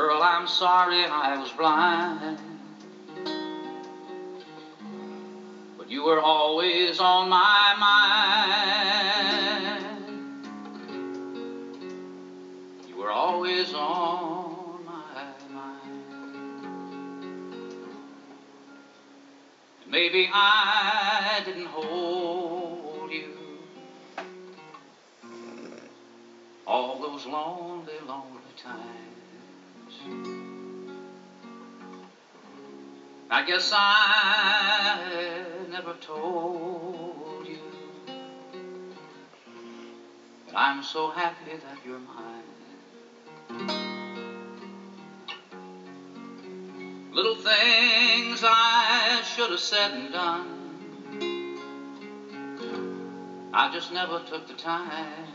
Girl, I'm sorry I was blind. But you were always on my mind. You were always on my mind. Maybe I didn't hold you all those lonely, lonely times. I guess I never told you that I'm so happy that you're mine. Little things I should have said and done. I just never took the time.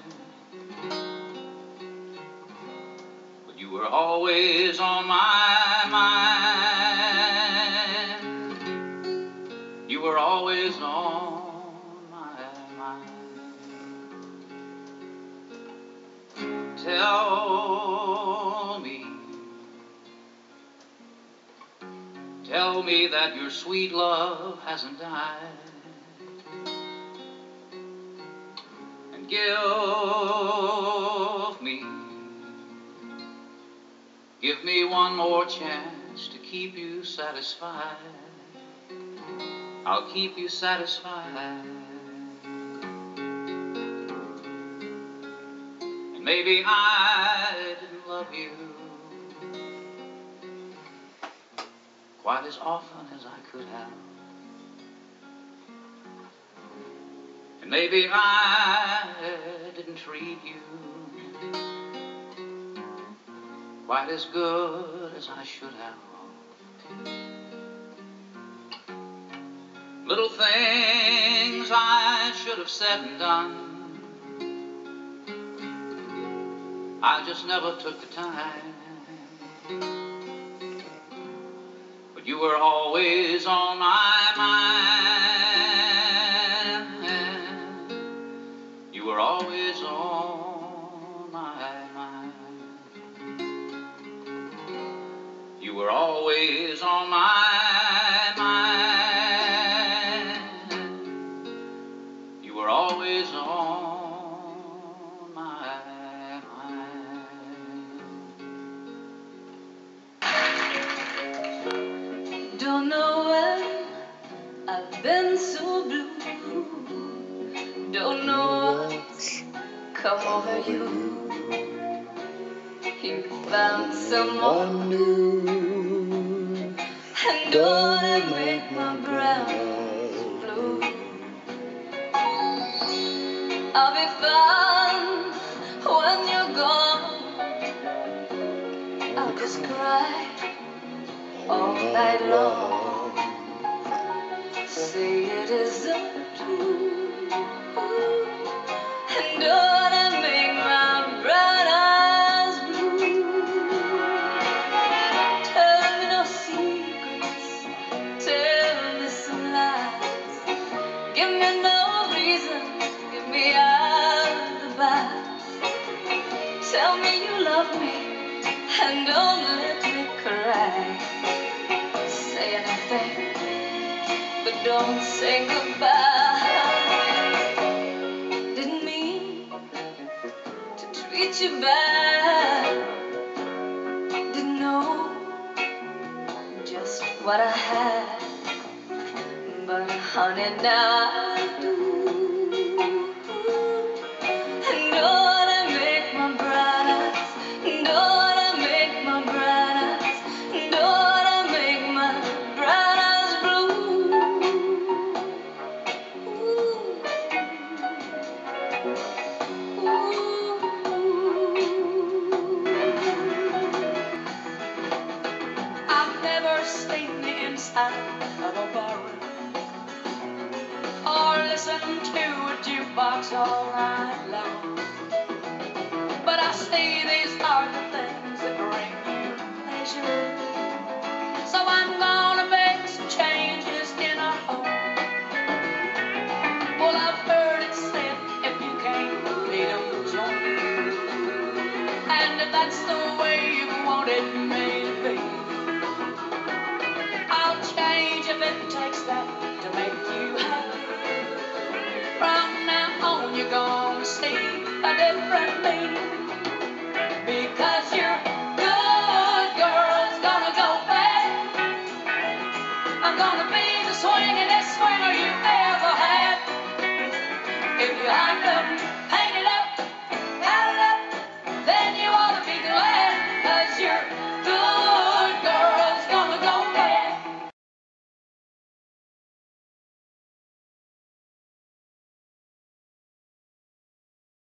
You were always on my mind. You were always on my mind. Tell me, tell me that your sweet love hasn't died. And give me one more chance to keep you satisfied. I'll keep you satisfied. And maybe I didn't love you quite as often as I could have. And maybe I didn't treat you quite as good as I should have. Little things I should have said and done. I just never took the time. But you were always on my come over you. You found someone new. and don't make my brown blue? I'll be fine when you're gone. I'll just cry all night long. Say it isn't true. And don't me, and don't let me cry. Say anything, but don't say goodbye. Didn't mean to treat you bad. Didn't know just what I had, but honey, now I do. standing inside of a barroom or listen to a jukebox all night long. But I see these are the things that bring you pleasure. So I'm gonna make some changes in our home. Well, I've heard it said if you can't meet them, do And if that's the way you want it. From